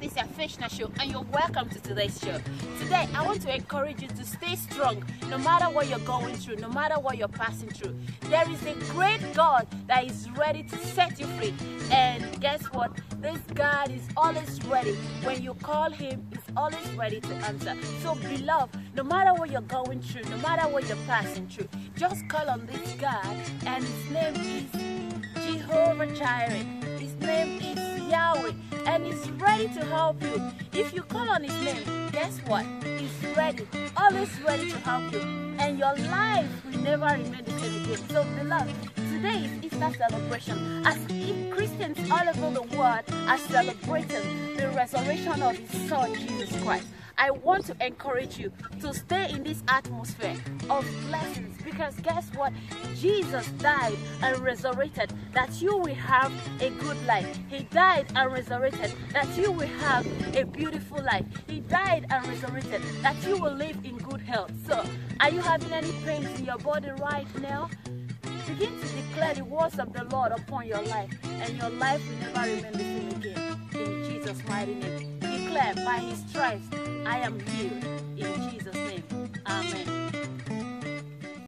This is Afishna Show, and you're welcome to today's show. Today, I want to encourage you to stay strong no matter what you're going through, no matter what you're passing through. There is a great God that is ready to set you free. And guess what? This God is always ready. When you call Him, He's always ready to answer. So, beloved, no matter what you're going through, no matter what you're passing through, just call on this God, and His name is Jehovah Jireh. His name is He's ready to help you. If you call on His name, guess what? He's ready, always ready to help you. And your life will never remain the same again. So, beloved, today is Easter celebration. As Christians all over the world are celebrating the resurrection of His Son, Jesus Christ. I want to encourage you to stay in this atmosphere of blessings because guess what? Jesus died and resurrected that you will have a good life. He died and resurrected that you will have a beautiful life. He died and resurrected that you will live in good health. So, are you having any pains in your body right now? Begin to declare the words of the Lord upon your life, and your life will never remain the same again. In Jesus' mighty name. By his stripes I am healed in Jesus' name.